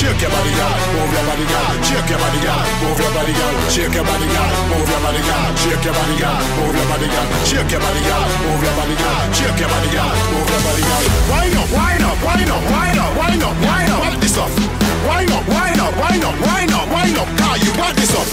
Shake your body, girl. Move your body, girl. Shake your body, girl. Move your body, girl. Shake your body, girl. Move your body, girl. Shake your body, girl. Move your body, girl. Shake your body, girl. Move your body, girl. Shake your body, girl. Move your body, girl. Wind up, wind up, wind up, wind up, wind up, wind up. Wind this up. Wind up, wind up, wind up, wind up, wind up. Car, you want this up,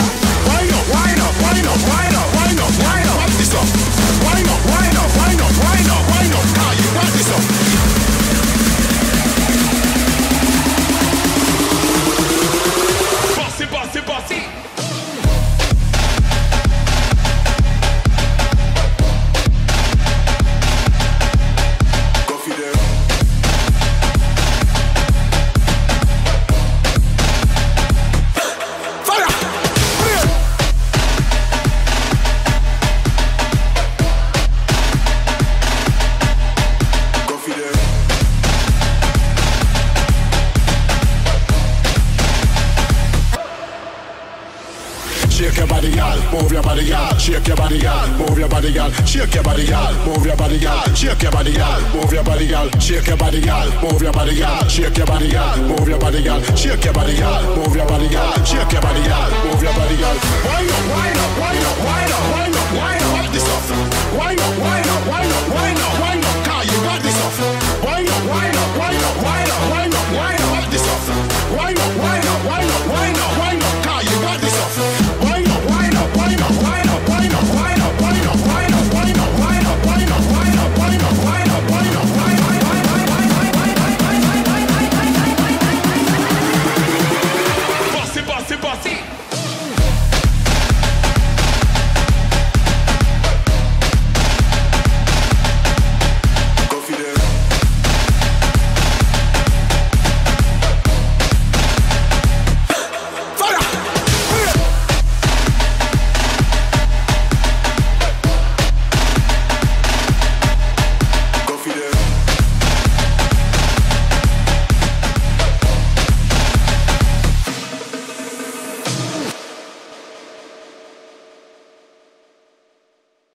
Shake your body, girl. Move your body, girl. Shake your body, girl. Move your body, girl. Shake your body, girl. Move your body, girl. Shake your body, girl. Move your body, girl. Shake your body, girl. Move your body, girl. Shake your body, girl. Move your body, girl. Shake your body, girl. Move your body, girl. Shake your body, girl. Move your body, girl. Wind up, wind up. Wind up, wind up, wind up,